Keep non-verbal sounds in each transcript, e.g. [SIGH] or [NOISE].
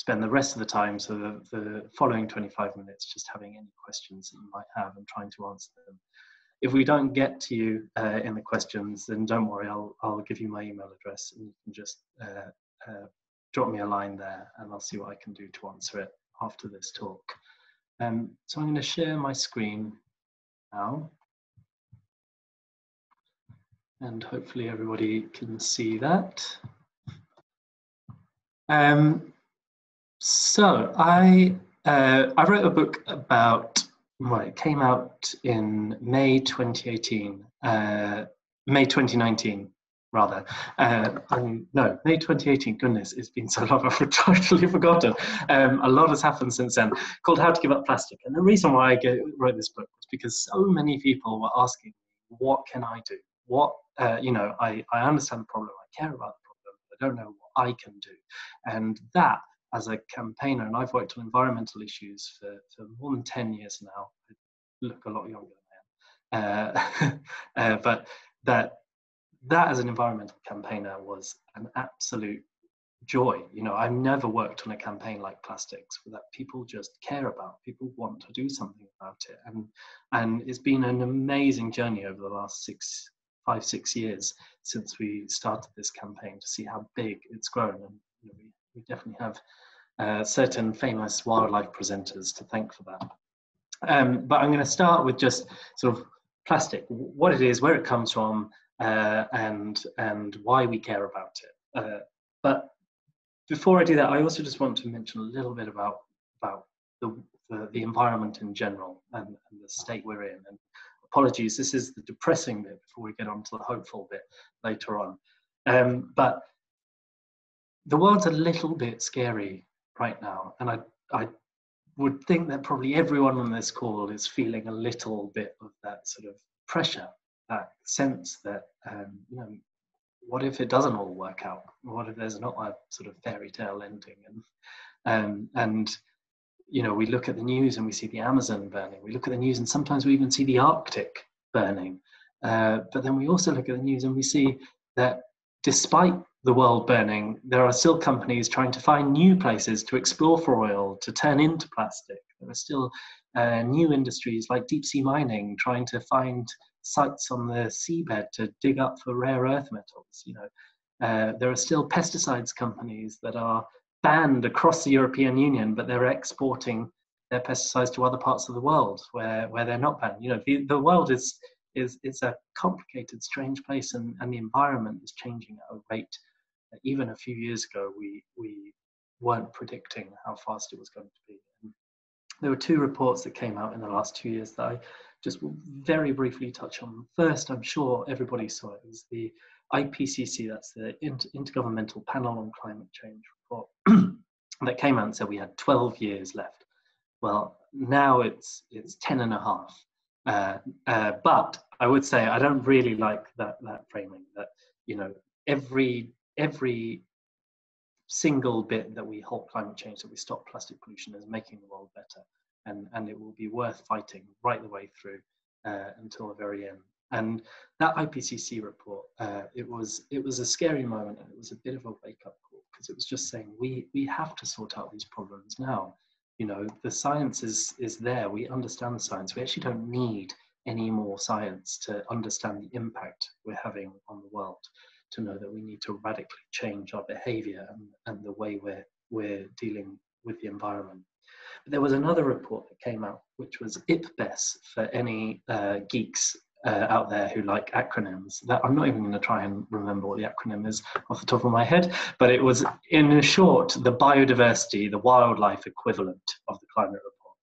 spend the rest of the time, so the, the following 25 minutes, just having any questions that you might have and trying to answer them. If we don't get to you uh, in the questions, then don't worry, I'll, I'll give you my email address and you can just uh, uh, drop me a line there and I'll see what I can do to answer it after this talk. Um, so I'm going to share my screen now. And hopefully everybody can see that. Um, so I uh, I wrote a book about well, it came out in May 2018, uh, May 2019 rather. Uh, no, May 2018. Goodness, it's been so [LAUGHS] long. I've totally forgotten. Um, a lot has happened since then. Called How to Give Up Plastic. And the reason why I wrote this book was because so many people were asking, "What can I do? What uh, you know? I I understand the problem. I care about the problem. I don't know what I can do." And that as a campaigner, and I've worked on environmental issues for, for more than 10 years now. I look a lot younger than I am. Uh, [LAUGHS] uh, but that, that as an environmental campaigner was an absolute joy. You know, I've never worked on a campaign like plastics that people just care about. People want to do something about it. And, and it's been an amazing journey over the last six, five, six years since we started this campaign to see how big it's grown. And you know, we definitely have uh, certain famous wildlife presenters to thank for that. Um, but I'm going to start with just sort of plastic, what it is, where it comes from, uh, and and why we care about it. Uh, but before I do that, I also just want to mention a little bit about about the the, the environment in general and, and, the state we're in. And apologies, this is the depressing bit before we get on to the hopeful bit later on. Um, but the world's a little bit scary right now, and I I would think that probably everyone on this call is feeling a little bit of that sort of pressure, that sense that um, you know, what if it doesn't all work out? What if there's not a sort of fairy tale ending? And um, and you know, we look at the news and we see the Amazon burning. We look at the news and sometimes we even see the Arctic burning. Uh, but then we also look at the news and we see that despite the world burning, there are still companies trying to find new places to explore for oil, to turn into plastic. There are still uh, new industries like deep sea mining trying to find sites on the seabed to dig up for rare earth metals. You know, uh, there are still pesticides companies that are banned across the European Union, but they're exporting their pesticides to other parts of the world where, where they're not banned. You know, the, the world is is it's a complicated, strange place, and, and the environment is changing at a rate even a few years ago we we weren't predicting how fast it was going to be. And there were two reports that came out in the last two years that I just will very briefly touch on. First, I'm sure everybody saw it, was the IPCC, that's the Intergovernmental Panel on Climate Change report, [CLEARS THROAT] that came out and said we had 12 years left. Well, now it's it's 10 and a half. Uh, uh, but I would say I don't really like that that framing. That you know every every single bit that we halt climate change, that we stop plastic pollution, is making the world better, and and it will be worth fighting right the way through uh, until the very end. And that IPCC report, uh, it was it was a scary moment, and it was a bit of a wake up call because it was just saying we we have to sort out these problems now. You know the science is is there. We understand the science. We actually don't need any more science to understand the impact we're having on the world to know that we need to radically change our behavior and, and the way we're we're dealing with the environment but there was another report that came out which was IPBES for any uh, geeks uh, out there who like acronyms. That I'm not even going to try and remember what the acronym is off the top of my head, but it was, in short, the biodiversity, the wildlife equivalent of the climate report.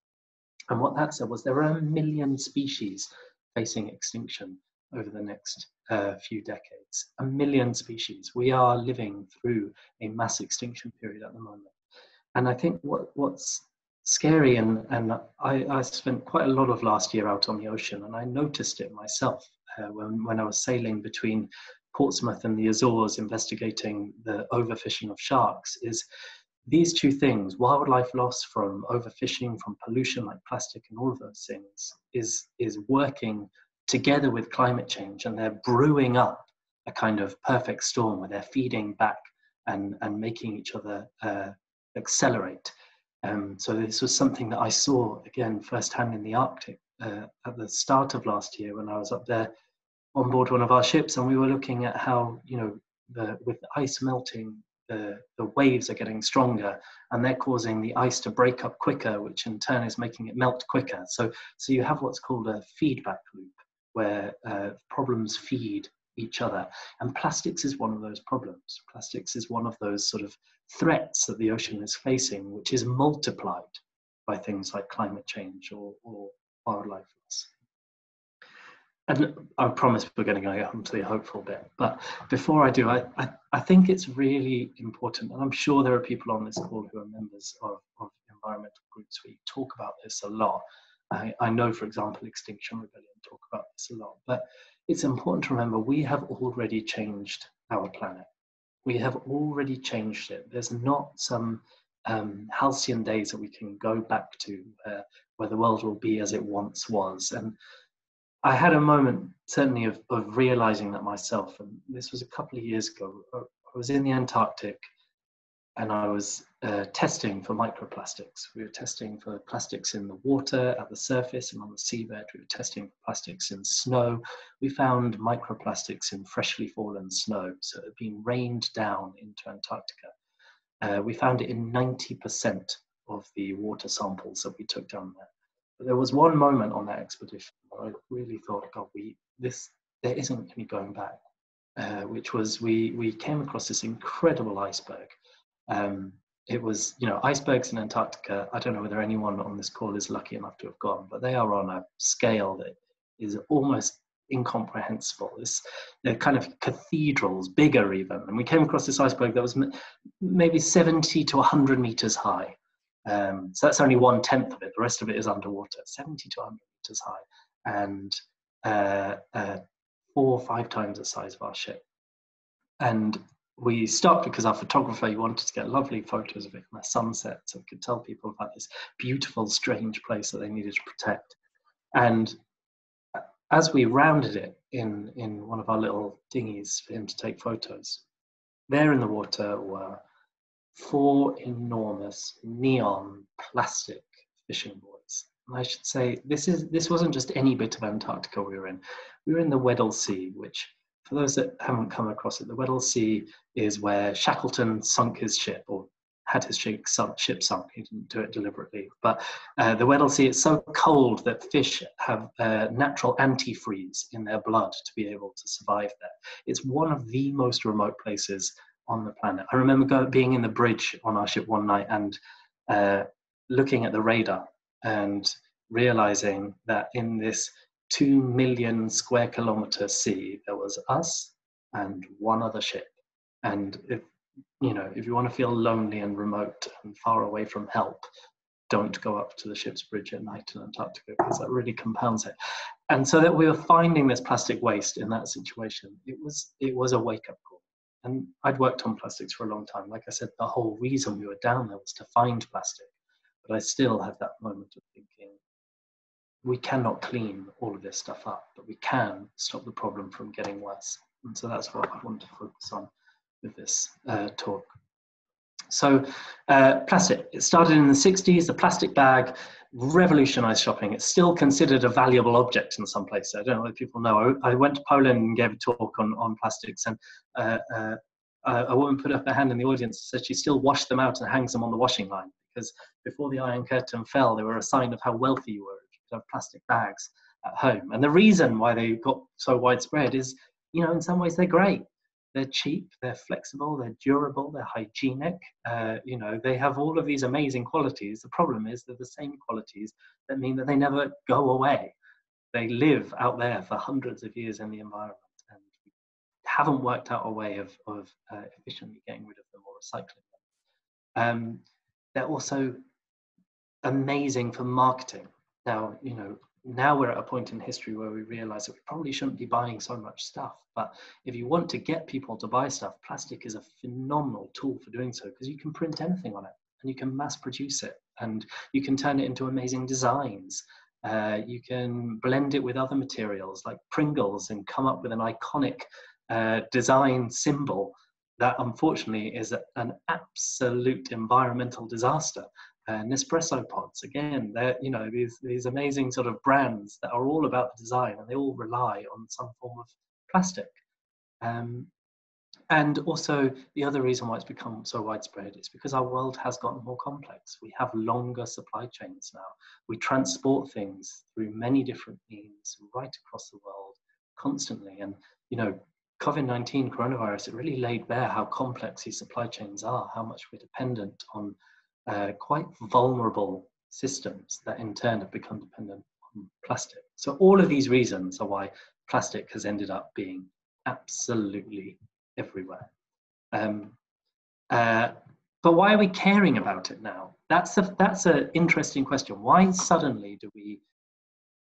And what that said was there are a million species facing extinction over the next uh, few decades. A million species. We are living through a mass extinction period at the moment. And I think what, what's scary and and I, I spent quite a lot of last year out on the ocean and I noticed it myself uh, when when I was sailing between Portsmouth and the Azores investigating the overfishing of sharks is these two things wildlife loss from overfishing from pollution like plastic and all of those things is is working together with climate change and they're brewing up a kind of perfect storm where they're feeding back and and making each other uh, accelerate. Um, so this was something that I saw again firsthand in the Arctic uh, at the start of last year when I was up there on board one of our ships, and we were looking at how you know the, with the ice melting, the, the waves are getting stronger, and they're causing the ice to break up quicker, which in turn is making it melt quicker. So so you have what's called a feedback loop where uh, problems feed each other. And plastics is one of those problems. Plastics is one of those sort of threats that the ocean is facing, which is multiplied by things like climate change or, or wildlife loss. And I promise we're go on to the hopeful bit. But before I do, I, I, I, think it's really important, and I'm sure there are people on this call who are members of, of environmental groups you talk about this a lot. I, I know, for example, Extinction Rebellion talk about this a lot. But it's important to remember we have already changed our planet. We have already changed it. There's not some um, halcyon days that we can go back to uh, where the world will be as it once was. And I had a moment, certainly, of, of realizing that myself. And this was a couple of years ago. I was in the Antarctic and I was uh, testing for microplastics. We were testing for plastics in the water, at the surface, and on the seabed. We were testing for plastics in snow. We found microplastics in freshly fallen snow, so it had been rained down into Antarctica. Uh, we found it in 90% of the water samples that we took down there. But there was one moment on that expedition where I really thought, God, we this there isn't any going back. Uh, which was we we came across this incredible iceberg um, it was, you know, icebergs in Antarctica. I don't know whether anyone on this call is lucky enough to have gone, but they are on a scale that is almost incomprehensible. It's, they're kind of cathedrals, bigger even. And we came across this iceberg that was maybe 70 to 100 meters high. Um, so that's only one tenth of it. The rest of it is underwater, 70 to 100 meters high, and uh, uh, four or five times the size of our ship. And we stopped because our photographer wanted to get lovely photos of it in the sunset so we could tell people about this beautiful strange place that they needed to protect. And uh, as we rounded it in in one of our little dinghies for him to take photos there in the water were four enormous neon plastic fishing buoys and i should say this is this wasn't just any bit of antarctica we were in. We were in the weddell sea which for those that haven't come across it, the Weddell Sea is where Shackleton sunk his ship or had his ship sunk. He didn't do it deliberately. But uh, the Weddell Sea is so cold that fish have uh, natural antifreeze in their blood to be able to survive there. It's one of the most remote places on the planet. I remember go, being in the bridge on our ship one night and uh, looking at the radar and realizing that in this two million square kilometer sea, there was us and one other ship. And if you know, if you want to feel lonely and remote and far away from help, don't go up to the ship's bridge at night in Antarctica because that really compounds it. And so that we were finding this plastic waste in that situation, it was it was a wake up call. And I'd worked on plastics for a long time. Like I said, the whole reason we were down there was to find plastic. But I still had that moment of thinking, we cannot clean all of this stuff up, but we can stop the problem from getting worse. And so that's what I want to focus on with this uh, talk. So uh, plastic, it started in the 60s, the plastic bag revolutionized shopping. It's still considered a valuable object in some places. I don't know if people know. I, I went to Poland and gave a talk on, on plastics and uh, uh a woman put up her hand in the audience and said she still washed them out and hangs them on the washing line because before the Iron Curtain fell, they were a sign of how wealthy you were of plastic bags at home. And the reason why they got so widespread is, you know, in some ways they're great. They're cheap, they're flexible, they're durable, they're hygienic. Uh, you know, they have all of these amazing qualities. The problem is they're the same qualities that mean that they never go away. They live out there for hundreds of years in the environment and haven't worked out a way of, of uh, efficiently getting rid of them or recycling them. Um, they're also amazing for marketing. Now, you know, now we're at a point in history where we realize that we probably shouldn't be buying so much stuff. But if you want to get people to buy stuff, plastic is a phenomenal tool for doing so because you can print anything on it and you can mass produce it and you can turn it into amazing designs. Uh, you can blend it with other materials like Pringles and come up with an iconic uh, design symbol that unfortunately is an absolute environmental disaster. And Nespresso pods, again, they're you know these these amazing sort of brands that are all about the design, and they all rely on some form of plastic. Um, and also, the other reason why it's become so widespread is because our world has gotten more complex. We have longer supply chains now. We transport things through many different means right across the world constantly. And, you know, COVID 19 coronavirus, it really laid bare how complex these supply chains are, how much we're dependent on uh, quite vulnerable systems that in turn have become dependent on plastic. So, all of these reasons are why plastic has ended up being absolutely everywhere. Um, uh, but why are we caring about it now? That's a that's an interesting question. Why suddenly do we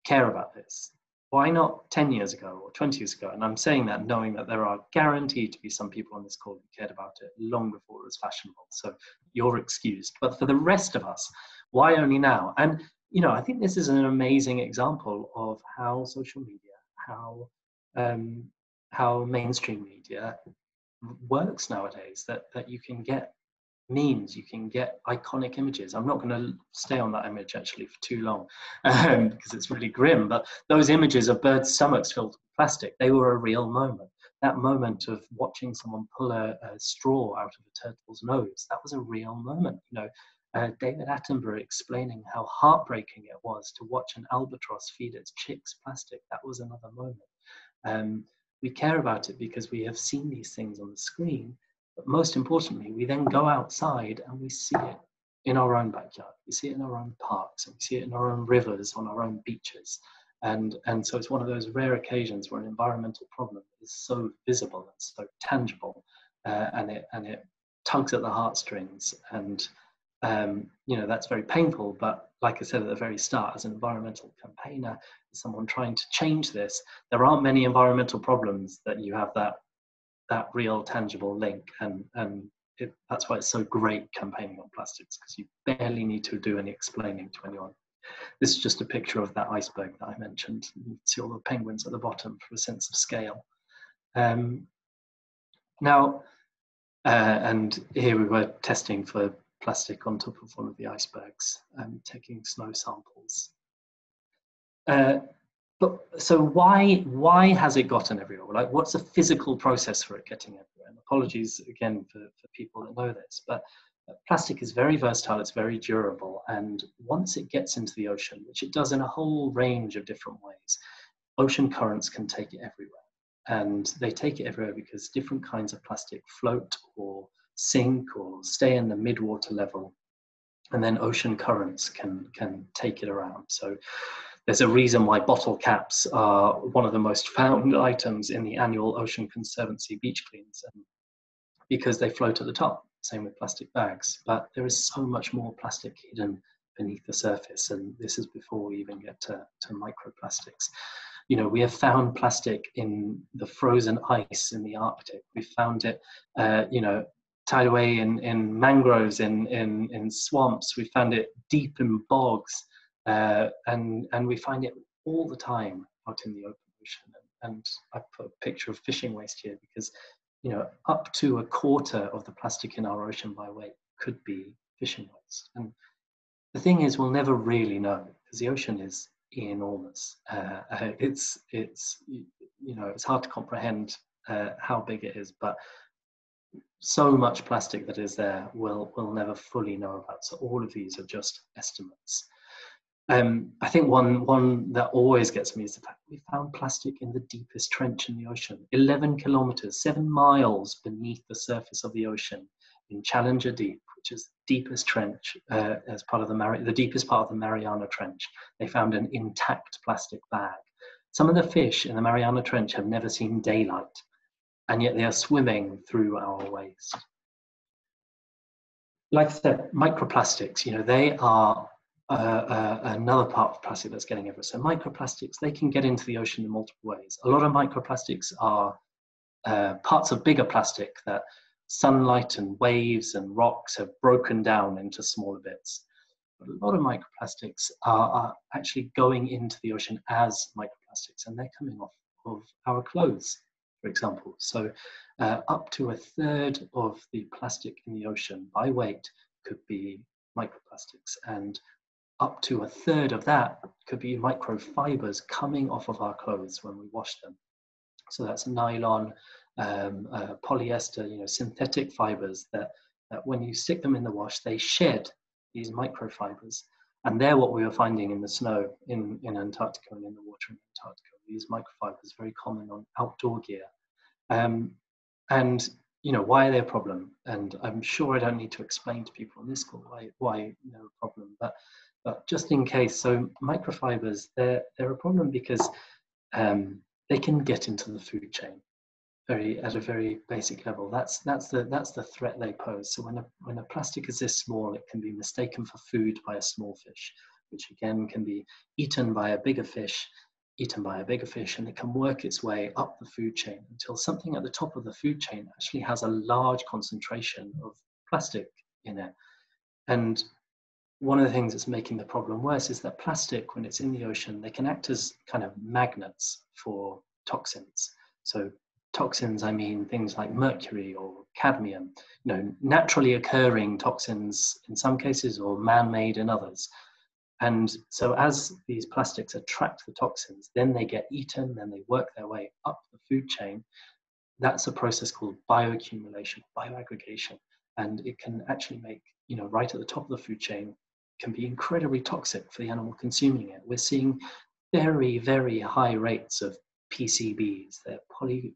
care about this? Why not 10 years ago or 20 years ago? And I'm saying that knowing that there are guaranteed to be some people on this call who cared about it long before it was fashionable. So you're excused. But for the rest of us, why only now? And you know, I think this is an amazing example of how social media, how um, how mainstream media works nowadays that that you can get memes you can get iconic images i'm not going to stay on that image actually for too long [LAUGHS] um, because it's really grim but those images of birds stomachs filled with plastic they were a real moment that moment of watching someone pull a, a straw out of a turtle's nose that was a real moment you know uh, David Attenborough explaining how heartbreaking it was to watch an albatross feed its chicks plastic. That was another moment. Um, we care about it because we have seen these things on the screen. But most importantly, we then go outside and we see it in our own backyard. We see it in our own parks and we see it in our own rivers, on our own beaches. And, and so it's one of those rare occasions where an environmental problem is so visible and so tangible uh, and, it, and it tugs at the heartstrings. And, um, you know, that's very painful. But like I said at the very start, as an environmental campaigner, someone trying to change this, there aren't many environmental problems that you have that that real tangible link and and it, that's why it's so great campaigning on plastics because you barely need to do any explaining to anyone. This is just a picture of that iceberg that I mentioned. You can see all the penguins at the bottom for a sense of scale. Um, now, uh, and here we were testing for plastic on top of one of the icebergs and taking snow samples. Uh, but so why why has it gotten everywhere? Like, what's the physical process for it getting everywhere? And apologies again for, for people that know this, but uh, plastic is very versatile, it's very durable, and once it gets into the ocean, which it does in a whole range of different ways, ocean currents can take it everywhere. And they take it everywhere because different kinds of plastic float or sink or stay in the mid-water level, and then ocean currents can can take it around. So there's a reason why bottle caps are one of the most found items in the annual Ocean Conservancy beach cleans um, because they float at the top. Same with plastic bags. But there is so much more plastic hidden beneath the surface, and this is before we even get to, to microplastics. You know, we have found plastic in the frozen ice in the Arctic. We found it, uh, you know, tied away in, in mangroves, in, in, in swamps. We found it deep in bogs. Uh, and, and we find it all the time out in the open ocean. And, and I put a picture of fishing waste here because, you know, up to a quarter of the plastic in our ocean by weight could be fishing waste. And the thing is, we'll never really know because the ocean is enormous. Uh, [LAUGHS] it's, it's, you know, it's hard to comprehend uh, how big it is, but so much plastic that is there we'll, we'll never fully know about. So all of these are just estimates. Um, I think one one that always gets me is the fact we found plastic in the deepest trench in the ocean, 11 kilometers, seven miles beneath the surface of the ocean in Challenger Deep, which is the deepest trench uh, as part of the Mar- the deepest part of the Mariana Trench. They found an intact plastic bag. Some of the fish in the Mariana Trench have never seen daylight, and yet they are swimming through our waste. Like I said, microplastics, you know, they are uh, uh, another part of plastic that's getting everywhere. So microplastics, they can get into the ocean in multiple ways. A lot of microplastics are uh, parts of bigger plastic that sunlight and waves and rocks have broken down into smaller bits. But a lot of microplastics are, are actually going into the ocean as microplastics and they're coming off of our clothes. for example. So uh, up to a third of the plastic in the ocean by weight could be microplastics and up to a third of that could be microfibers coming off of our clothes when we wash them. So that's nylon, um, uh, polyester, you know, synthetic fibers that, that when you stick them in the wash, they shed these microfibers. And they're what we were finding in the snow in, in Antarctica and in the water in Antarctica. These microfibers very common on outdoor gear. Um, and you know why are they a problem? And I'm sure I don't need to explain to people on this call why why they're a problem. But but just in case, so microfibers they're they're a problem because um, they can get into the food chain very at a very basic level. That's that's the that's the threat they pose. So when a when a plastic is this small, it can be mistaken for food by a small fish, which again can be eaten by a bigger fish, eaten by a bigger fish, and it can work its way up the food chain until something at the top of the food chain actually has a large concentration of plastic in it. And one of the things that's making the problem worse is that plastic, when it's in the ocean, they can act as kind of magnets for toxins. So toxins, I mean things like mercury or cadmium, you know, naturally occurring toxins in some cases or man-made in others. And so as these plastics attract the toxins, then they get eaten, then they work their way up the food chain. That's a process called bioaccumulation, bioaggregation. And it can actually make, you know, right at the top of the food chain, can be incredibly toxic for the animal consuming it. We're seeing very, very high rates of PCBs, they're poly,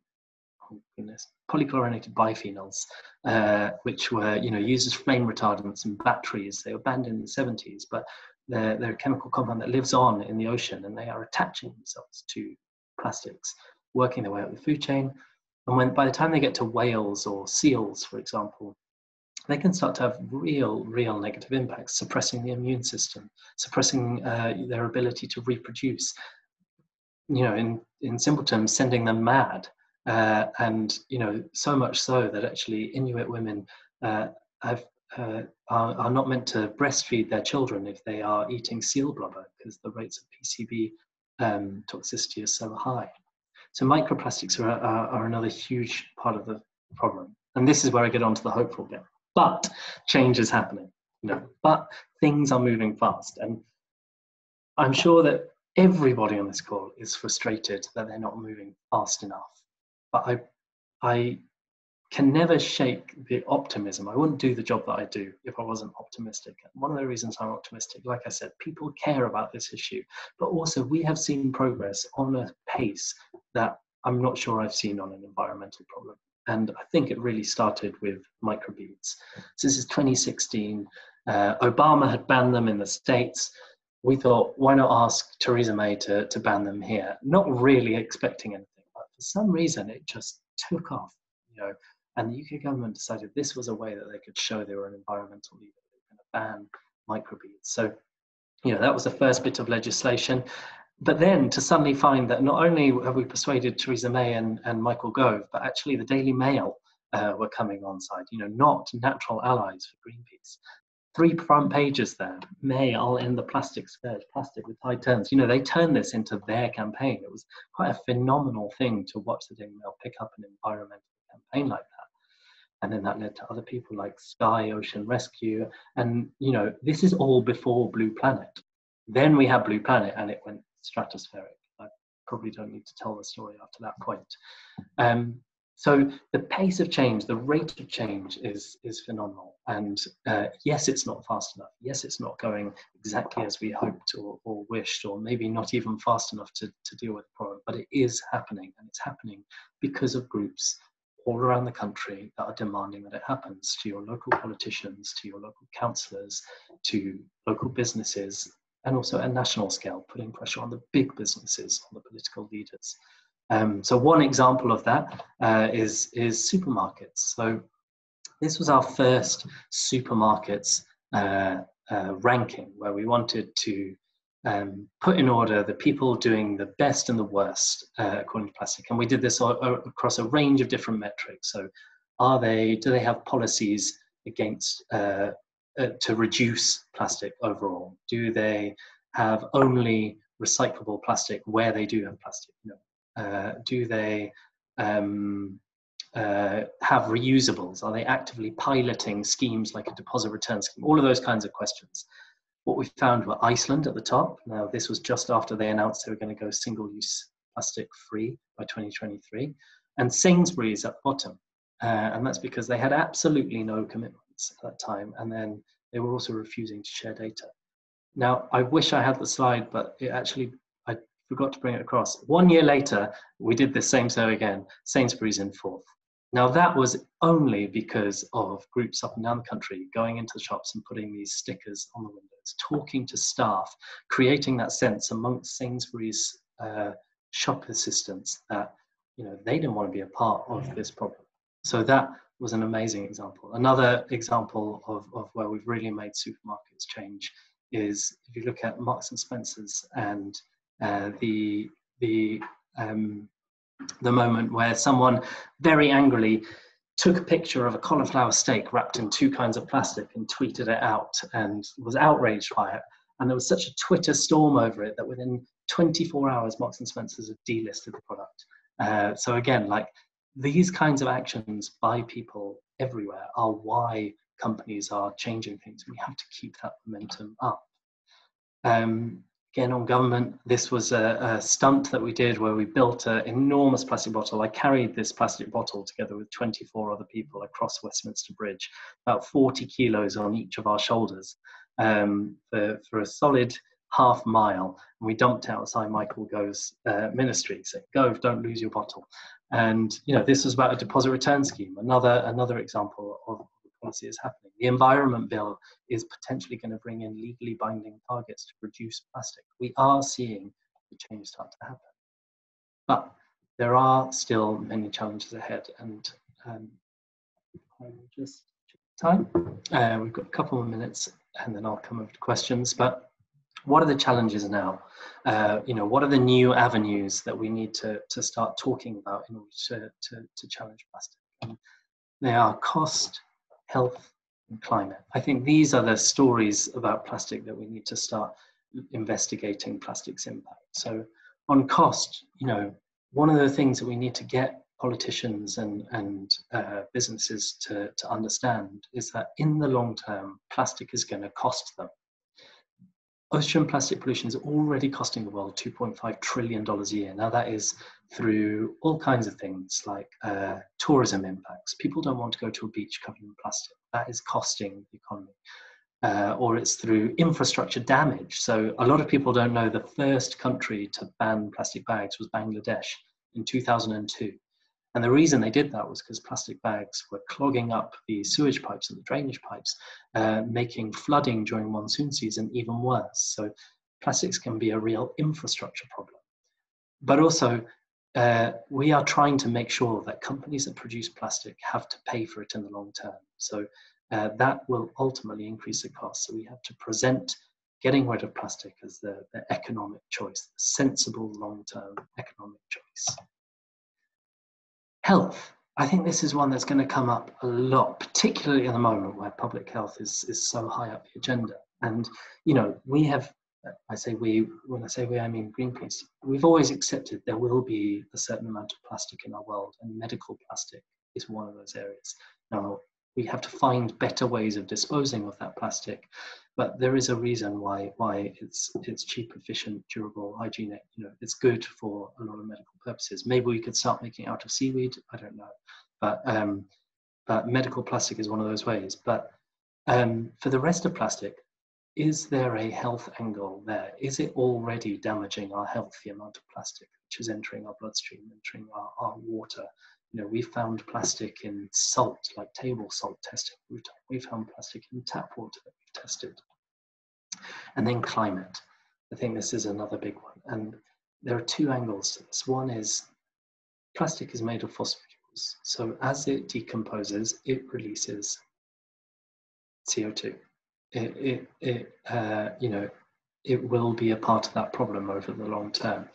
oh goodness, polychlorinated biphenyls, uh, which were you know used as flame retardants in batteries. They were banned in the 70s, but they're, they're a chemical compound that lives on in the ocean, and they are attaching themselves to plastics, working their way up the food chain. And when by the time they get to whales or seals, for example, they can start to have real, real negative impacts, suppressing the immune system, suppressing uh, their ability to reproduce. You know, in in simple terms, sending them mad uh, and you know so much so that actually Inuit women uh, have, uh, are, are, not meant to breastfeed their children if they are eating seal blubber because the rates of PCB um, toxicity are so high. So microplastics are, are, are, another huge part of the problem, and this is where I get onto the hopeful bit. But change is happening, you know. But things are moving fast, and I'm sure that everybody on this call is frustrated that they're not moving fast enough but I, I can never shake the optimism. I wouldn't do the job that I do if I wasn't optimistic. One of the reasons I'm optimistic, like I said, people care about this issue, but also we have seen progress on a pace that I'm not sure I've seen on an environmental problem. And I think it really started with microbeads. So this is 2016. Uh, Obama had banned them in the States. We thought, why not ask Theresa May to, to ban them here? Not really expecting anything but for some reason it just took off, you know, and the UK government decided this was a way that they could show they were an environmental leader. They were going to ban microbeads. So, you know, that was the first bit of legislation. But then to suddenly find that not only have we persuaded Theresa May and, and Michael Gove, but actually the Daily Mail uh, were coming on side, you know, not natural allies for Greenpeace three front pages there. May I'll end the plastic scourge, plastic with high turns. You know, they turned this into their campaign. It was quite a phenomenal thing to watch the Daily Mail pick up an environmental campaign like that. And then that led to other people like Sky Ocean Rescue. And, you know, this is all before Blue Planet. Then we had Blue Planet and it went stratospheric. I probably don't need to tell the story after that point. Um, so the pace of change, the rate of change is, is phenomenal. And uh, yes, it's not fast enough. Yes, it's not going exactly as we hoped or, or wished, or maybe not even fast enough to, to deal with the problem, but it is happening. And it's happening because of groups all around the country that are demanding that it happens to your local politicians, to your local councillors, to local businesses, and also at national scale, putting pressure on the big businesses, on the political leaders. Um, so one example of that uh, is is supermarkets. So this was our first supermarkets uh, uh, ranking where we wanted to um, put in order the people doing the best and the worst uh, according to plastic, and we did this all, across a range of different metrics. So are they do they have policies against uh, to reduce plastic overall? Do they have only recyclable plastic where they do have plastic? No uh, do they um, uh, have reusables? Are they actively piloting schemes like a deposit return scheme? All of those kinds of questions. What we found were Iceland at the top. Now, this was just after they announced they were going to go single use plastic free by 2023, and Sainsbury's at the bottom. Uh, and that's because they had absolutely no commitments at that time. And then they were also refusing to share data. Now, I wish I had the slide, but it actually, I forgot to bring it across. One year later, we did the same survey again, Sainsbury's in fourth. Now, that was only because of groups up and down the country going into the shops and putting these stickers on the windows, talking to staff, creating that sense amongst Sainsbury's uh, shop assistants that you know they didn't want to be a part of this problem. So that was an amazing example. Another example of, of where we've really made supermarkets change is if you look at Marks and Spencers and uh, the the um, the moment where someone very angrily took a picture of a cauliflower steak wrapped in two kinds of plastic and tweeted it out and was outraged by it. And there was such a Twitter storm over it that within 24 hours, Marks and Spencers had delisted the product. Uh, so again, like these kinds of actions by people everywhere are why companies are changing things. We have to keep that momentum up. Um, again on government this was a, a, stunt that we did where we built an enormous plastic bottle i carried this plastic bottle together with 24 other people across westminster bridge about 40 kilos on each of our shoulders um, for, for a solid half mile and we dumped outside michael gove's uh, ministry saying gove don't lose your bottle and you know this was about a deposit return scheme another another example of policy is happening. The Environment Bill is potentially going to bring in legally binding targets to reduce plastic. We are seeing the change start to happen. But there are still many challenges ahead, and um, I will just time. Uh, we've got a couple of minutes, and then I'll come over to questions. But what are the challenges now? Uh, you know, what are the new avenues that we need to, to start talking about in order to, to, to challenge plastic? And they are cost, health, and climate. I think these are the stories about plastic that we need to start investigating plastic's impact. So on cost, you know, one of the things that we need to get politicians and, and uh, businesses to, to understand is that in the long term, plastic is going to cost them ocean plastic pollution is already costing the world $2.5 trillion a year. Now, that is through all kinds of things like uh, tourism impacts. People don't want to go to a beach covered in plastic. That is costing the economy. Uh, or it's through infrastructure damage. So, a lot of people don't know the first country to ban plastic bags was Bangladesh in 2002. And the reason they did that was because plastic bags were clogging up the sewage pipes and the drainage pipes, uh, making flooding during monsoon season even worse. So plastics can be a real infrastructure problem. But also, uh, we are trying to make sure that companies that produce plastic have to pay for it in the long term. So uh, that will ultimately increase the cost. So we have to present getting rid of plastic as the, the economic choice, the sensible long term economic choice. Health. I think this is one that's going to come up a lot, particularly in the moment where public health is, is so high up the agenda. And, you know, we have, I say we, when I say we, I mean Greenpeace, we've always accepted there will be a certain amount of plastic in our world, and medical plastic is one of those areas. Now, we have to find better ways of disposing of that plastic but there is a reason why why it's it's cheap, efficient, durable, hygienic. You know, it's good for a lot of medical purposes. Maybe we could start making out of seaweed. I don't know, but um, but medical plastic is one of those ways. But um, for the rest of plastic, is there a health angle there? Is it already damaging our health, the amount of plastic which is entering our bloodstream, entering our, our water? You know, we found plastic in salt, like table salt testing. We found plastic in tap water that we've tested. And then climate. I think this is another big one. And there are two angles to this. One is plastic is made of fossil fuels. So as it decomposes, it releases CO2. It, it, it uh, you know, it will be a part of that problem over the long term.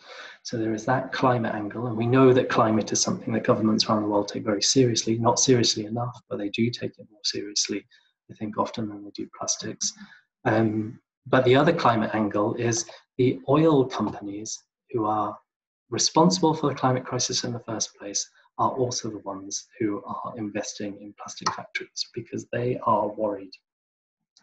So there is that climate angle, and we know that climate is something that governments around the world take very seriously, not seriously enough, but they do take it more seriously I think, often than they do plastics. Um, but the other climate angle is the oil companies who are responsible for the climate crisis in the first place are also the ones who are investing in plastic factories because they are worried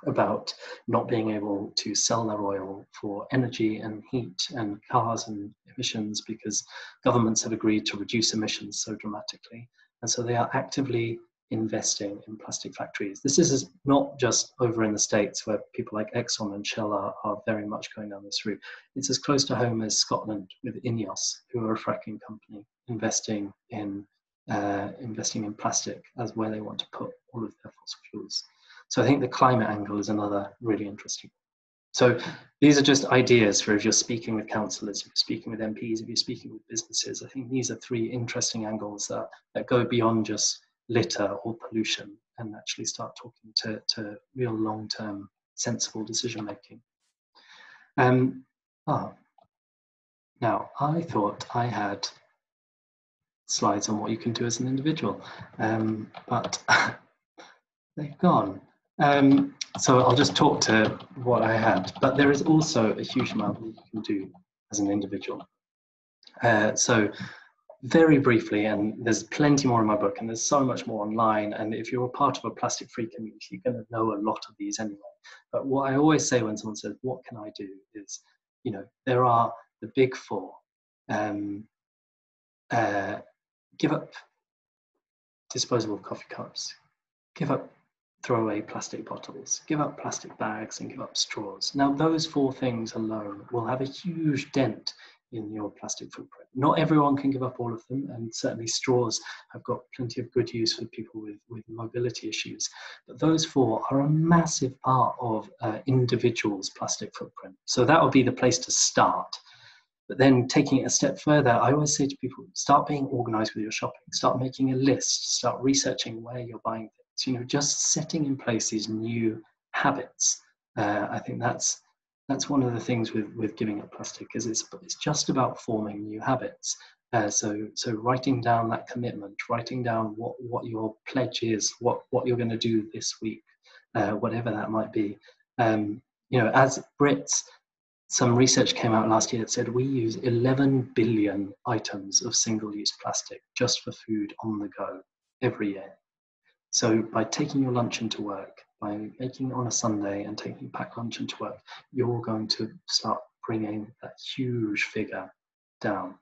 about not being able to sell their oil for energy and heat and cars and emissions because governments have agreed to reduce emissions so dramatically. And so they are actively investing in plastic factories. This is not just over in the States where people like Exxon and Shell are, are very much going down this route. It's as close to home as Scotland with INEOS, who are a fracking company investing in uh, investing in plastic as where they want to put all of their fossil fuels. So I think the climate angle is another really interesting. So these are just ideas for if you're speaking with councillors, if you're speaking with MPs, if you're speaking with businesses. I think these are three interesting angles that, that go beyond just litter or pollution and actually start talking to, to real long-term sensible decision making. Um, oh. Now, I thought I had slides on what you can do as an individual, um, but [LAUGHS] they've gone. Um, so I'll just talk to what I had, but there is also a huge amount that you can do as an individual. Uh, so very briefly, and there's plenty more in my book, and there's so much more online. And if you're a part of a plastic free community, you're going to know a lot of these anyway. But what I always say when someone says, What can I do? is, you know, there are the big four. Um, uh, give up disposable coffee cups, give up throwaway plastic bottles, give up plastic bags, and give up straws. Now, those four things alone will have a huge dent in your plastic footprint. Not everyone can give up all of them, and certainly straws have got plenty of good use for people with, with mobility issues. But those four are a massive part of uh, individuals' plastic footprint. So that would be the place to start. But then taking it a step further, I always say to people, start being organized with your shopping, start making a list, start researching where you're buying things. You know, just setting in place these new habits. Uh, I think that's that's one of the things with with giving up plastic is it's it's just about forming new habits. Uh, so so writing down that commitment, writing down what what your pledge is, what what you're going to do this week, uh, whatever that might be. Um, you know, as Brits, some research came out last year that said we use 11 billion items of single-use plastic just for food on the go every year. So by taking your lunch into work, by making on a Sunday and taking packed lunch into work, you're going to start bringing that huge figure down.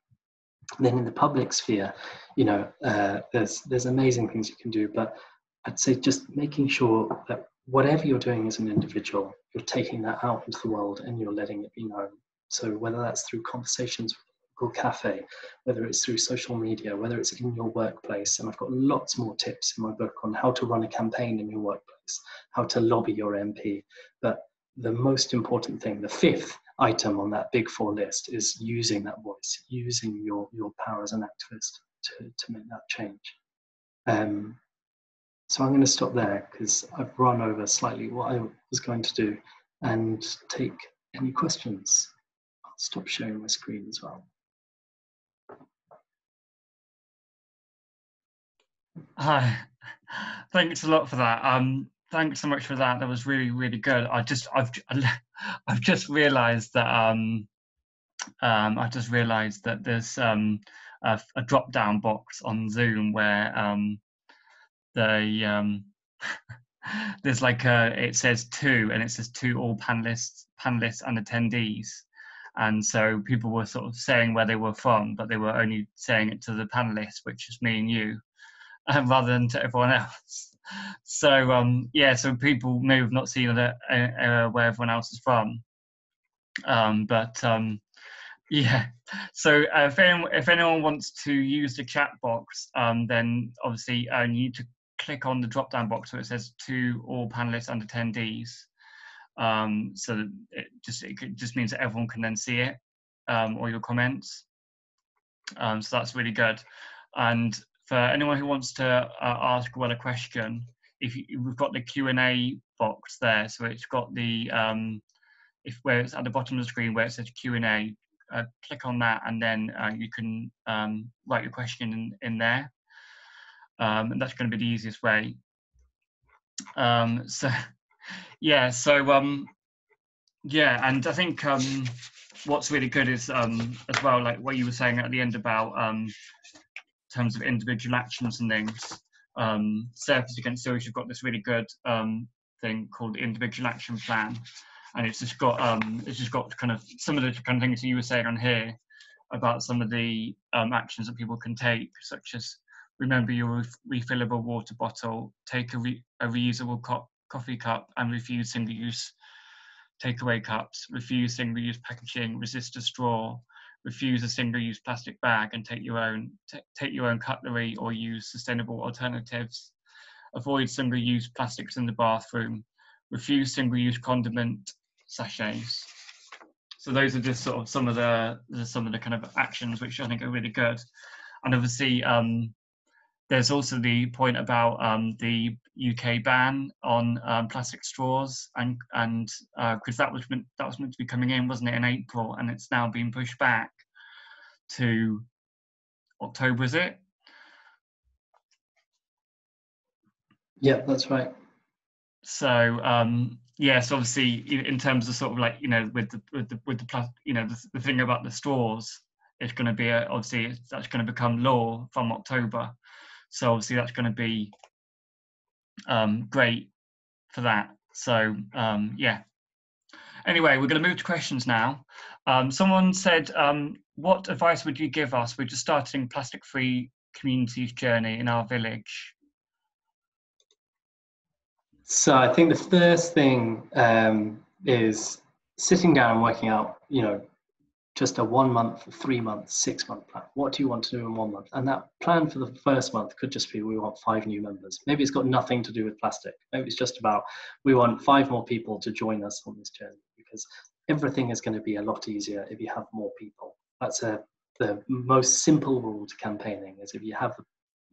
then in the public sphere, you know, uh, there's there's amazing things you can do, but I'd say just making sure that whatever you're doing as an individual, you're taking that out into the world and you're letting it be known. So whether that's through conversations with local cafe, whether it's through social media, whether it's in your workplace, and I've got lots more tips in my book on how to run a campaign in your workplace, how to lobby your MP. But the most important thing, the fifth item on that big four list is using that voice, using your, your power as an activist to, to make that change. Um, so I'm going to stop there because I've run over slightly what I was going to do and take any questions. I'll stop sharing my screen as well. Hi, thanks a lot for that. Um, thanks so much for that. That was really, really good. I just, I've, [LAUGHS] I've just realised that um, um, I just realised that there's um, a, a drop-down box on Zoom where um, the um, [LAUGHS] there's like a it says two and it says two all panelists panelists and attendees and so people were sort of saying where they were from but they were only saying it to the panelists which is me and you um, [LAUGHS] rather than to everyone else so um yeah so people may have not seen uh, uh, where everyone else is from um but um [LAUGHS] yeah. So uh, if anyone if anyone wants to use the chat box, um, then obviously uh, you need to click on the drop down box where it says to all panelists and attendees. Um, so it just it just means that everyone can then see it um, or your comments. Um, so that's really good. And for anyone who wants to uh, ask what a question, if you, we've got the Q and A box there, so it's got the um, if where it's at the bottom of the screen where it says Q and A, uh, click on that, and then uh, you can um, write your question in, in there um, and that's going to be the easiest way. Um, so, [LAUGHS] yeah, so um, yeah, and I think um, what's really good is um, as well, like what you were saying at the end about um, terms of individual actions and things. Um, Against Sewage have got this really good um, thing called the Individual Action Plan, and it's just got um, it's just got kind of some of the kind of things that you were saying on here about some of the um, actions that people can take, such as remember your refillable water bottle, take a, re- a reusable co- coffee cup, and refuse single-use takeaway cups, refuse single-use packaging, resist a straw, refuse a single-use plastic bag, and take your own t- take your own cutlery or use sustainable alternatives. Avoid single-use plastics in the bathroom. Refuse single-use condiment sachets. So those are just sort of some of the, the some of the kind of actions which I think are really good. And obviously, um, there's also the point about um, the UK ban on um, plastic straws, and and because uh, that was meant, that was meant to be coming in, wasn't it, in April, and it's now been pushed back to October, is it? Yeah, that's right. So um, yes, obviously, in terms of sort of like you know, with the with the with the plus, you know, the, the thing about the straws, it's going to be a, obviously that's going to become law from October. So obviously that's going to be um, great for that. So um, yeah. Anyway, we're going to move to questions now. Um, someone said, um, "What advice would you give us? We're just starting a plastic-free communities journey in our village." So I think the first thing um, is sitting down and working out, you know, just a one month, three month, six month plan. What do you want to do in one month? And that plan for the first month could just be we want five new members. Maybe it's got nothing to do with plastic. Maybe it's just about we want five more people to join us on this journey because everything is going to be a lot easier if you have more people. That's a, the most simple rule to campaigning is if you have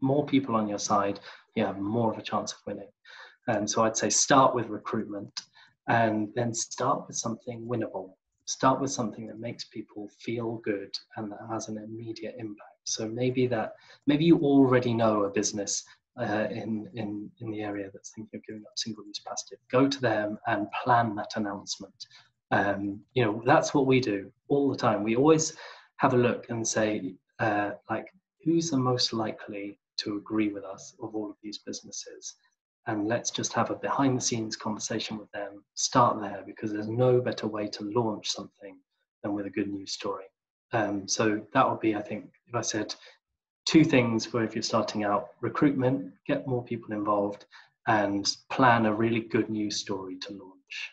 more people on your side, you have more of a chance of winning. And so I'd say start with recruitment and then start with something winnable start with something that makes people feel good and that has an immediate impact. So maybe that maybe you already know a business uh, in, in, in the area that's thinking of giving up single-use plastic. Go to them and plan that announcement. Um, you know, that's what we do all the time. We always have a look and say, uh, like, who's the most likely to agree with us of all of these businesses? and let's just have a behind the scenes conversation with them. Start there because there's no better way to launch something than with a good news story. Um, so that would be, I think, if I said two things for if you're starting out recruitment, get more people involved, and plan a really good news story to launch.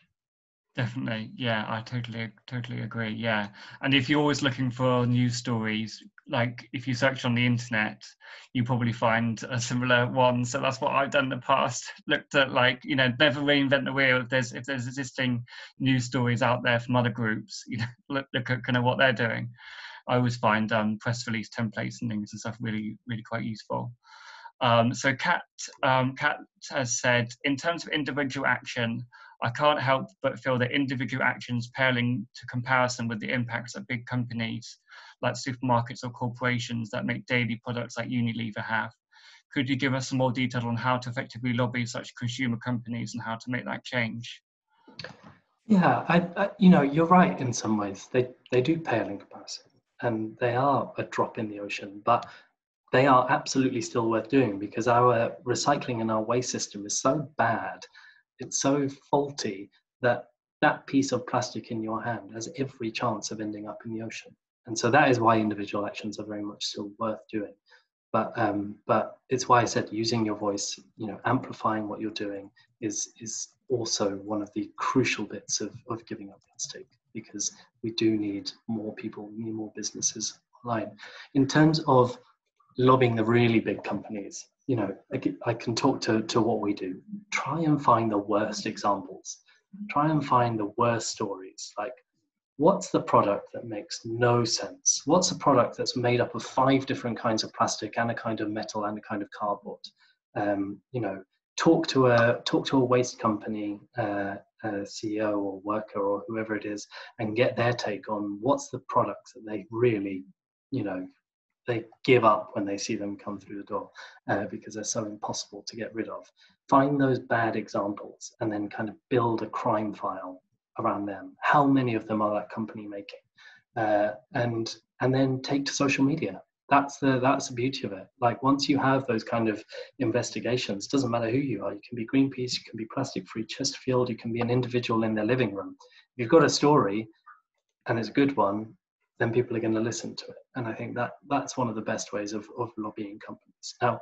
Definitely, yeah, I totally, totally agree. Yeah, and if you're always looking for news stories, like if you search on the internet, you probably find a similar one. So that's what I've done in the past. [LAUGHS] Looked at like you know, never reinvent the wheel. If there's if there's existing news stories out there from other groups, you know, [LAUGHS] look, look at kind of what they're doing. I always find um, press release templates and things and stuff really, really quite useful. Um, so Kat, um, Kat has said, in terms of individual action, I can't help but feel that individual actions paling to comparison with the impacts of big companies like supermarkets or corporations that make daily products like Unilever have. Could you give us some more detail on how to effectively lobby such consumer companies and how to make that change? Yeah, I, I, you know, you're right in some ways. They they do pale in comparison, and they are a drop in the ocean. But they are absolutely still worth doing because our recycling and our waste system is so bad it's so faulty that that piece of plastic in your hand has every chance of ending up in the ocean. And so that is why individual actions are very much still worth doing. But um, but it's why I said using your voice, you know, amplifying what you're doing is is also one of the crucial bits of, of giving up plastic because we do need more people, we need more businesses online. In terms of lobbying the really big companies, you know, I can, talk to, to what we do. Try and find the worst examples. Try and find the worst stories. Like, what's the product that makes no sense? What's a product that's made up of five different kinds of plastic and a kind of metal and a kind of cardboard? Um, you know, talk to a talk to a waste company uh, a CEO or worker or whoever it is, and get their take on what's the product that they really, you know, they give up when they see them come through the door uh, because they're so impossible to get rid of. Find those bad examples and then kind of build a crime file around them. How many of them are that company making? Uh, and and then take to social media that's the that's the beauty of it like once you have those kind of investigations doesn't matter who you are you can be greenpeace you can be plastic free chesterfield you can be an individual in their living room if you've got a story and it's a good one then people are going to listen to it and i think that that's one of the best ways of, of lobbying companies now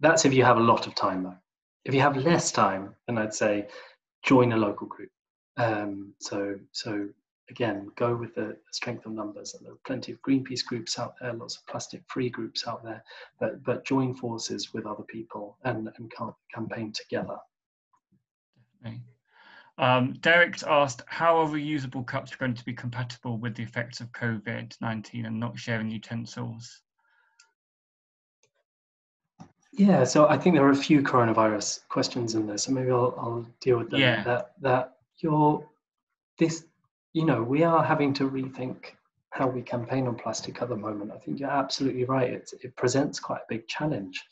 that's if you have a lot of time though if you have less time then i'd say join a local group um, so so again, go with the strength of numbers. And there are plenty of Greenpeace groups out there, lots of plastic-free groups out there, but, but join forces with other people and, and campaign together. Definitely. Um, Derek asked, how are reusable cups going to be compatible with the effects of COVID-19 and not sharing utensils? Yeah, so I think there are a few coronavirus questions in there, so maybe I'll, I'll deal with them. Yeah. That, that you're, this, you know, we are having to rethink how we campaign on plastic at the moment. I think you're absolutely right. It's, it presents quite a big challenge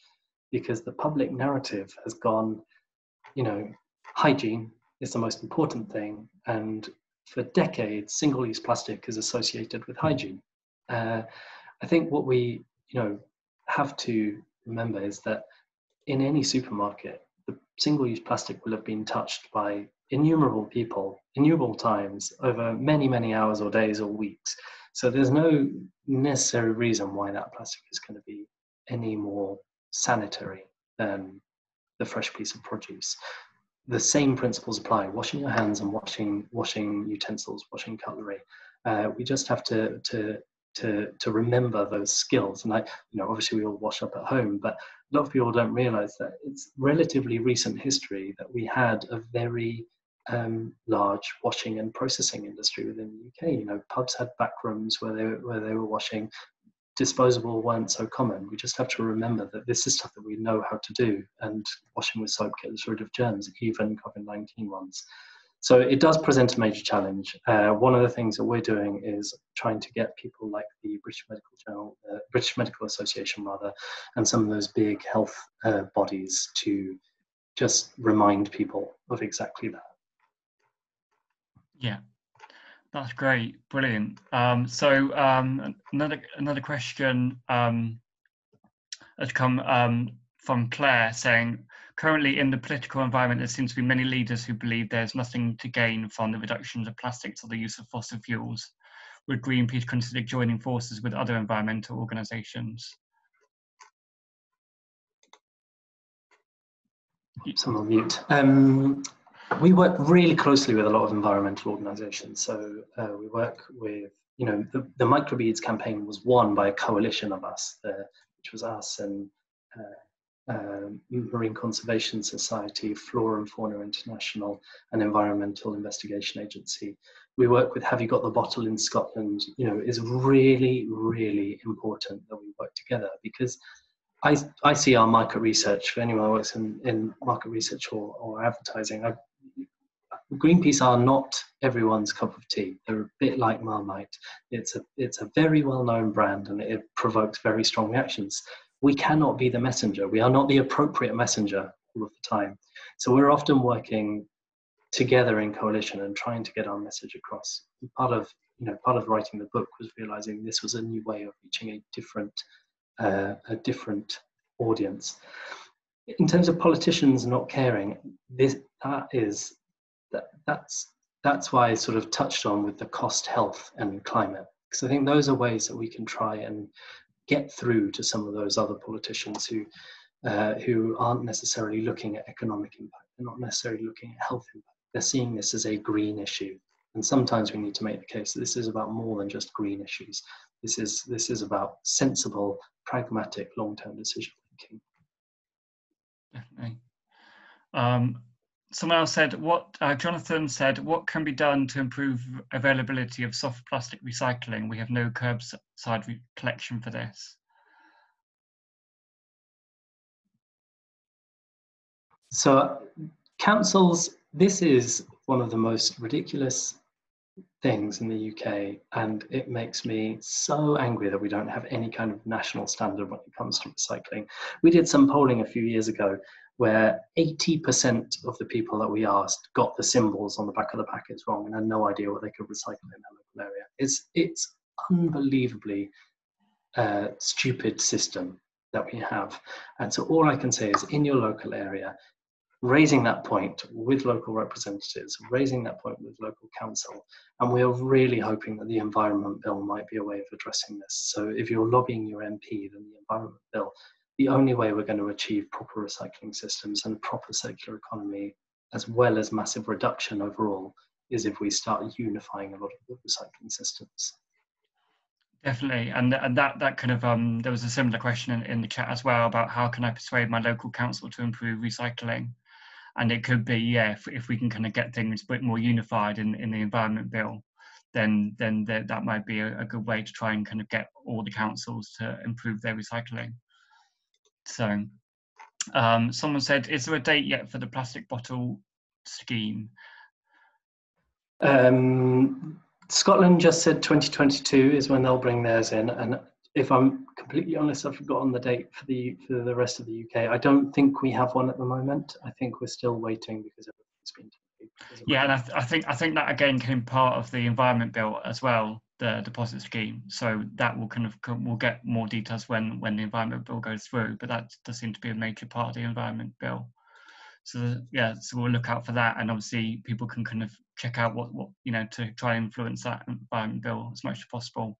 because the public narrative has gone, you know, hygiene is the most important thing. And for decades, single use plastic is associated with hygiene. Uh, I think what we, you know, have to remember is that in any supermarket, the single use plastic will have been touched by innumerable people, innumerable times over many, many hours or days or weeks. So there's no necessary reason why that plastic is going to be any more sanitary than the fresh piece of produce. The same principles apply: washing your hands and washing washing utensils, washing cutlery. Uh, we just have to to to to remember those skills. And I, you know, obviously we all wash up at home, but a lot of people don't realize that it's relatively recent history that we had a very um, large washing and processing industry within the UK. You know, pubs had back rooms where they where they were washing. Disposable weren't so common. We just have to remember that this is stuff that we know how to do, and washing with soap gets rid of germs, even COVID nineteen ones. So it does present a major challenge. Uh, one of the things that we're doing is trying to get people like the British Medical Journal, uh, British Medical Association, rather, and some of those big health uh, bodies to just remind people of exactly that. Yeah, that's great, brilliant. Um, so um, another another question um, has come um, from Claire saying, currently in the political environment, there seems to be many leaders who believe there's nothing to gain from the reductions of plastics or the use of fossil fuels. Would Greenpeace consider joining forces with other environmental organisations? I'm on mute. Um, we work really closely with a lot of environmental organizations. So uh, we work with, you know, the, the microbeads campaign was won by a coalition of us, the, which was us and uh, uh, Marine Conservation Society, Flora and Fauna International, and Environmental Investigation Agency. We work with Have You Got the Bottle in Scotland. You know, it's really, really important that we work together because I, I see our market research for anyone who works in, in market research or, or advertising. I Greenpeace are not everyone's cup of tea. They're a bit like Marmite. It's a it's a very well known brand and it provokes very strong reactions. We cannot be the messenger. We are not the appropriate messenger all of the time. So we're often working together in coalition and trying to get our message across. Part of you know part of writing the book was realizing this was a new way of reaching a different uh, a different audience. In terms of politicians not caring, this that is that, that's that's why I sort of touched on with the cost, health, and climate, because I think those are ways that we can try and get through to some of those other politicians who uh, who aren't necessarily looking at economic impact. They're not necessarily looking at health impact. They're seeing this as a green issue, and sometimes we need to make the case that this is about more than just green issues. This is this is about sensible, pragmatic, long-term decision making. Definitely. Um, someone else said, what uh, Jonathan said, what can be done to improve availability of soft plastic recycling? We have no curbside collection for this. So councils, this is one of the most ridiculous things in the UK, and it makes me so angry that we don't have any kind of national standard when it comes to recycling. We did some polling a few years ago where 80% of the people that we asked got the symbols on the back of the packets wrong and had no idea what they could recycle in their local area. It's, it's unbelievably uh, stupid system that we have. And so all I can say is in your local area, raising that point with local representatives, raising that point with local council, and we're really hoping that the Environment Bill might be a way of addressing this. So if you're lobbying your MP, then the Environment Bill, the only way we're going to achieve proper recycling systems and proper circular economy, as well as massive reduction overall, is if we start unifying a lot of the recycling systems. Definitely, and and that that kind of um, there was a similar question in, in the chat as well about how can I persuade my local council to improve recycling, and it could be yeah if, if we can kind of get things a bit more unified in in the environment bill, then then that that might be a, a good way to try and kind of get all the councils to improve their recycling. So, um, someone said, is there a date yet for the plastic bottle scheme? Um, Scotland just said 2022 is when they'll bring theirs in, and if I'm completely honest, I've forgotten the date for the for the rest of the UK. I don't think we have one at the moment. I think we're still waiting because everything's been. Yeah, and I, th- I, think I think that again came part of the environment bill as well, the deposit scheme. So that will kind of we'll get more details when when the environment bill goes through. But that does seem to be a major part of the environment bill. So yeah, so we'll look out for that, and obviously people can kind of check out what what you know to try and influence that environment bill as much as possible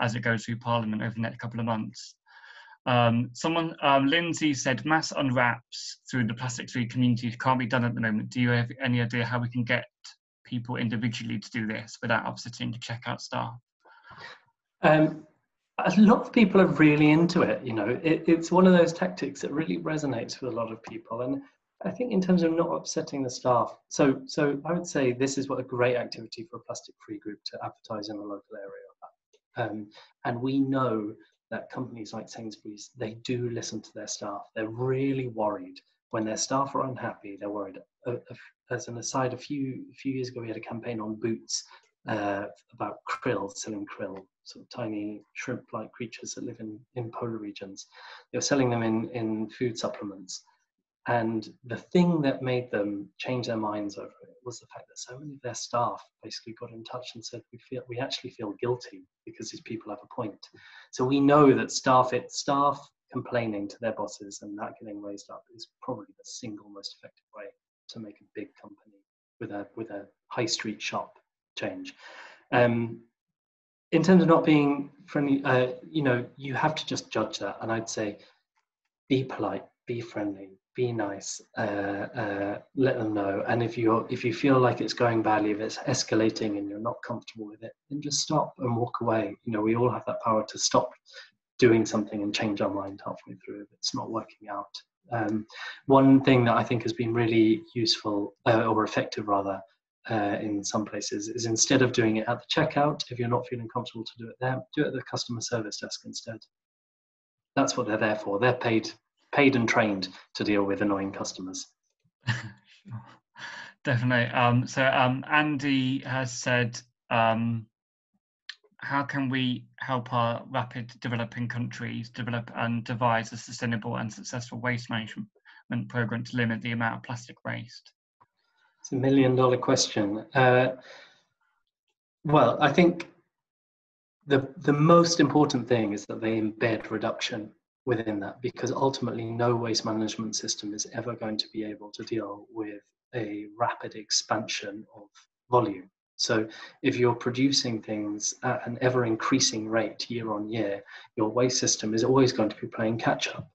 as it goes through Parliament over the next couple of months. Um, someone, um, Lindsay said, mass unwraps through the plastic-free communities can't be done at the moment. Do you have any idea how we can get people individually to do this without upsetting the checkout staff? Um, a lot of people are really into it. You know, it, it's one of those tactics that really resonates with a lot of people. And I think in terms of not upsetting the staff, so so I would say this is what a great activity for a plastic-free group to advertise in the local area. Um, and we know that companies like Sainsbury's they do listen to their staff. They're really worried when their staff are unhappy. They're worried. Uh, as an aside, a few few years ago we had a campaign on Boots uh, about krill, selling krill, sort of tiny shrimp-like creatures that live in in polar regions. They were selling them in in food supplements and the thing that made them change their minds over it was the fact that so many of their staff basically got in touch and said, "We feel we actually feel guilty because these people have a point." So we know that staff it staff complaining to their bosses and that getting raised up is probably the single most effective way to make a big company with a with a high street shop change. Um, in terms of not being friendly, uh, you know, you have to just judge that, and I'd say, be polite, be friendly, be nice, uh, uh, let them know. And if you if you feel like it's going badly, if it's escalating and you're not comfortable with it, then just stop and walk away. You know, we all have that power to stop doing something and change our mind halfway through if it's not working out. Um, one thing that I think has been really useful uh, or effective rather uh, in some places is instead of doing it at the checkout, if you're not feeling comfortable to do it there, do it at the customer service desk instead. That's what they're there for. They're paid paid and trained to deal with annoying customers. [LAUGHS] Definitely. Um, so um, Andy has said, um, how can we help our rapid developing countries develop and devise a sustainable and successful waste management program to limit the amount of plastic waste? It's a million dollar question. Uh, well, I think the the most important thing is that they embed reduction within that because ultimately no waste management system is ever going to be able to deal with a rapid expansion of volume. So if you're producing things at an ever increasing rate year on year, your waste system is always going to be playing catch up.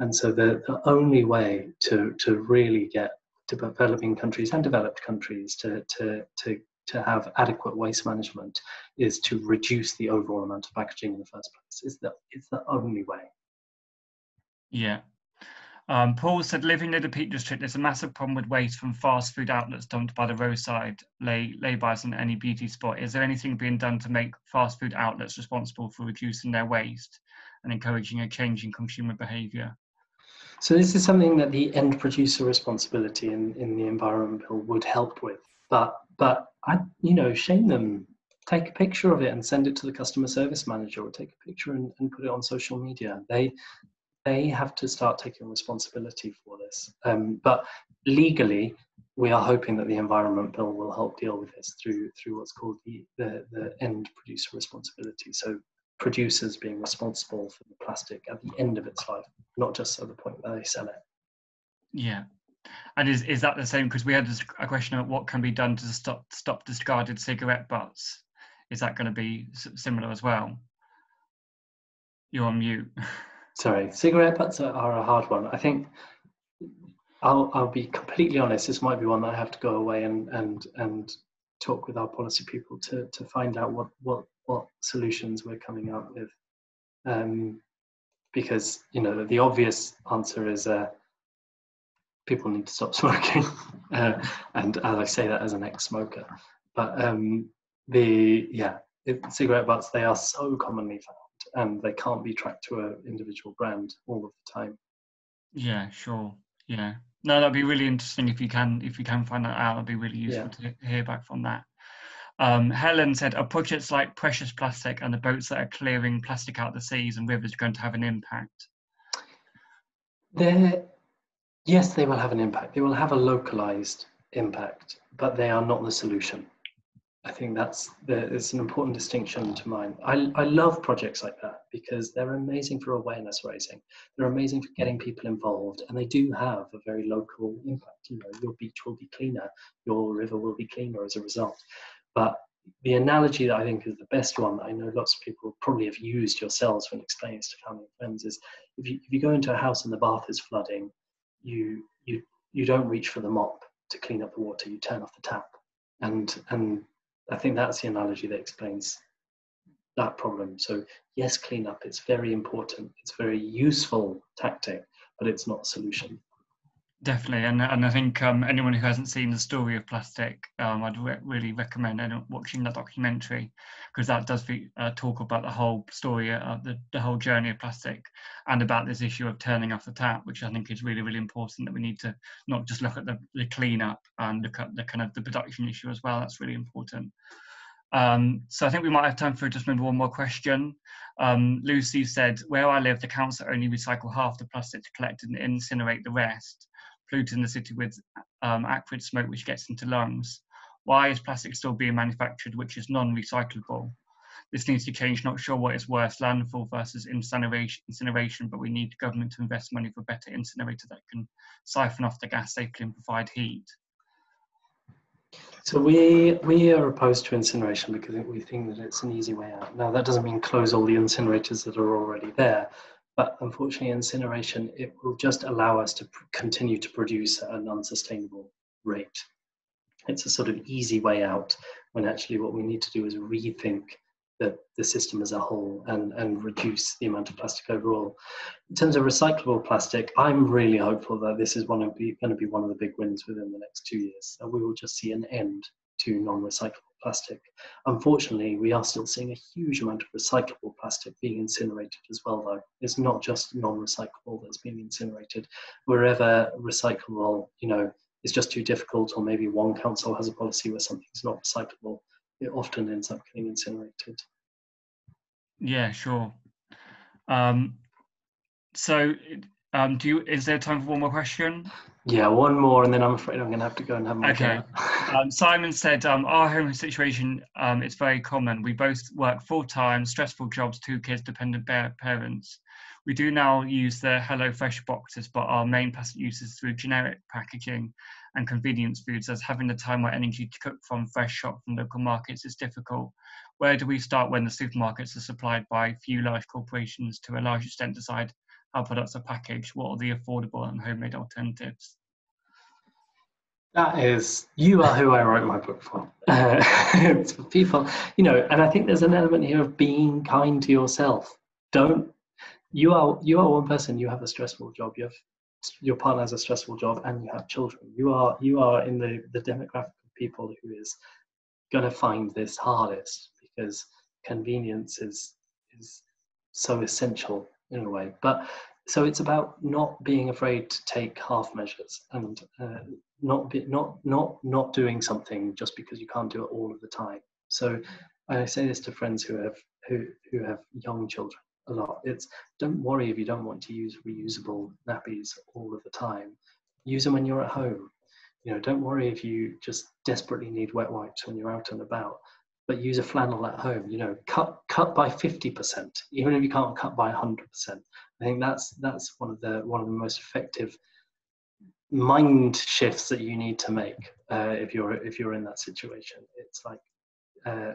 And so the, the only way to, to really get developing countries and developed countries to, to, to, to have adequate waste management is to reduce the overall amount of packaging in the first place. Is the, it's the only way. Yeah. Um, Paul said, living near the Peak District, there's a massive problem with waste from fast food outlets dumped by the roadside lay laybys on any beauty spot. Is there anything being done to make fast food outlets responsible for reducing their waste and encouraging a change in consumer behaviour? So this is something that the end producer responsibility in, in the environment bill would help with. But but I you know shame them. Take a picture of it and send it to the customer service manager, or take a picture and, and put it on social media. They they have to start taking responsibility for this. Um, but legally, we are hoping that the Environment Bill will help deal with this through through what's called the, the, the end producer responsibility. So producers being responsible for the plastic at the end of its life, not just at the point where they sell it. Yeah. And is, is that the same? Because we had a question about what can be done to stop stop discarded cigarette butts. Is that going to be similar as well? You're on mute. [LAUGHS] Sorry, cigarette butts are, a hard one. I think I'll I'll be completely honest. This might be one that I have to go away and and and talk with our policy people to to find out what what what solutions we're coming up with. Um, because you know the obvious answer is uh, people need to stop [LAUGHS] smoking, uh, and as I say that as an ex-smoker, but um, the yeah cigarette butts they are so commonly found and they can't be tracked to an individual brand all of the time. Yeah, sure. Yeah. No, that'd be really interesting if you can if you can find that out. It'd be really useful yeah. to hear back from that. Um, Helen said, "Are projects like Precious Plastic and the boats that are clearing plastic out the seas and rivers going to have an impact?" They're, yes, they will have an impact. They will have a localized impact, but they are not the solution. I think that's the, it's an important distinction to mind. I, I love projects like that because they're amazing for awareness raising. They're amazing for getting people involved, and they do have a very local impact. You know, your beach will be cleaner, your river will be cleaner as a result. But the analogy that I think is the best one that I know lots of people probably have used yourselves when explaining this to family and friends is if you, if you go into a house and the bath is flooding, you you you don't reach for the mop to clean up the water, you turn off the tap. And and I think that's the analogy that explains that problem. So yes, cleanup it's very important. It's very useful tactic, but it's not a solution. Definitely, and and I think um, anyone who hasn't seen the story of plastic, um, I'd re- really recommend watching that documentary because that does uh, talk about the whole story, uh, the the whole journey of plastic, and about this issue of turning off the tap, which I think is really really important. That we need to not just look at the, the cleanup and look at the kind of the production issue as well. That's really important. Um, so I think we might have time for just maybe one more question. Um, Lucy said, where I live, the council only recycle half the plastic to collect and incinerate the rest polluting the city with um, acrid smoke which gets into lungs? Why is plastic still being manufactured which is non-recyclable? This needs to change. Not sure what is worse, landfill versus incineration, incineration, but we need government to invest money for better incinerator that can siphon off the gas safely and provide heat. So we we are opposed to incineration because we think that it's an easy way out. Now that doesn't mean close all the incinerators that are already there, but unfortunately, incineration, it will just allow us to continue to produce at an unsustainable rate. It's a sort of easy way out when actually what we need to do is rethink the, the system as a whole and, and reduce the amount of plastic overall. In terms of recyclable plastic, I'm really hopeful that this is one of going to be one of the big wins within the next two years. That we will just see an end to non-recyclable plastic. Unfortunately, we are still seeing a huge amount of recyclable plastic being incinerated as well, though. It's not just non-recyclable that's being incinerated. Wherever recyclable, you know, is just too difficult, or maybe one council has a policy where something's not recyclable, it often ends up getting incinerated. Yeah, sure. Um, so, um, do you? Is there time for one more question? Yeah, one more, and then I'm afraid I'm going to have to go and have my okay. um, [LAUGHS] Simon said, um, "Our home situation um, is very common. We both work full time, stressful jobs, two kids, dependent parents. We do now use the Hello Fresh boxes, but our main plastic use is through generic packaging and convenience foods, as having the time or energy to cook from fresh shop from local markets is difficult. Where do we start when the supermarkets are supplied by few large corporations to a large extent decide how products are packaged, what are the affordable and homemade alternatives? That is, you are who I wrote my book for. Uh, [LAUGHS] it's for people, you know, and I think there's an element here of being kind to yourself. Don't, you are, you are one person, you have a stressful job, you have, your partner has a stressful job and you have children. You are, you are in the, the demographic of people who is going to find this hardest because convenience is, is so essential in a way. But so it's about not being afraid to take half measures and uh, not be, not not not doing something just because you can't do it all of the time. So I say this to friends who have who who have young children a lot. It's don't worry if you don't want to use reusable nappies all of the time. Use them when you're at home. You know, don't worry if you just desperately need wet wipes when you're out and about but use a flannel at home. You know, cut cut by fifty percent, even if you can't cut by hundred percent. I think that's that's one of the one of the most effective mind shifts that you need to make uh, if you're if you're in that situation. It's like uh,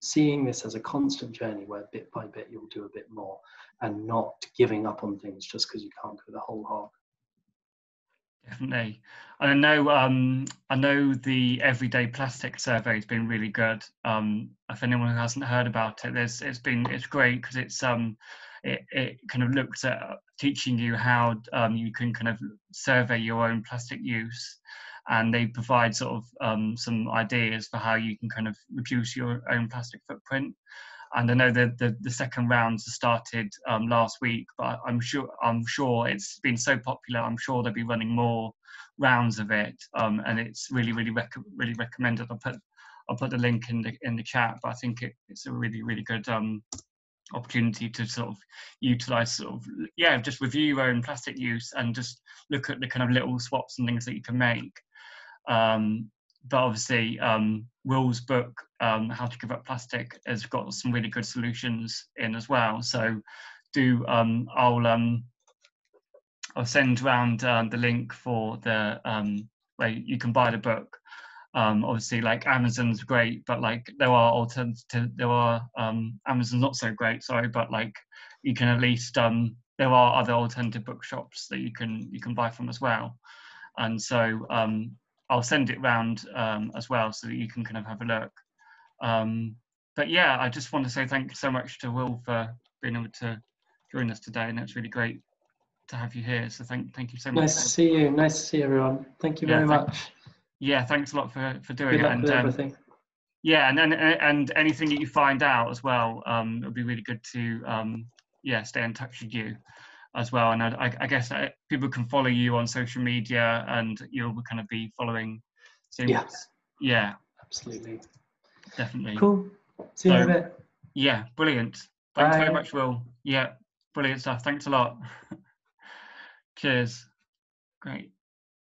seeing this as a constant journey where bit by bit you'll do a bit more and not giving up on things just because you can't go the whole hog. Definitely. And I know um, I know the everyday plastic survey has been really good. Um, if anyone who hasn't heard about it, there's it's been it's great because it's um it, it kind of looks at teaching you how um, you can kind of survey your own plastic use and they provide sort of um, some ideas for how you can kind of reduce your own plastic footprint. And I know that the, the second rounds started um, last week, but I'm sure I'm sure it's been so popular. I'm sure they'll be running more rounds of it, um, and it's really really rec- really recommended. I'll put I'll put the link in the in the chat, but I think it, it's a really really good um, opportunity to sort of utilize sort of yeah just review your own plastic use and just look at the kind of little swaps and things that you can make um, but obviously, um, Will's book, um, How to Give Up Plastic, has got some really good solutions in as well. So, do um, I'll um, I'll send around uh, the link for the um, where you can buy the book. Um, obviously, like Amazon's great, but like there are alternative. There are um, Amazon's not so great, sorry, but like you can at least um, there are other alternative bookshops that you can you can buy from as well. And so um, I'll send it round um, as well so that you can kind of have a look. Um, but yeah, I just want to say thank you so much to Will for being able to join us today, and it's really great to have you here. So thank thank you so much. Nice to see you. Nice to see everyone. Thank you yeah, very thank, much. Yeah, thanks a lot for for doing Good it. and, um, everything. Yeah, and, and and anything that you find out as well, um, it would be really good to um, yeah stay in touch with you as well. And I, I guess uh, people can follow you on social media, and you'll kind of be following. Yeah. Yeah. Absolutely. Definitely. Cool. See so, you in a bit. Yeah, brilliant. Thanks Bye. very much, Will. Yeah, brilliant stuff. Thanks a lot. [LAUGHS] Cheers. Great.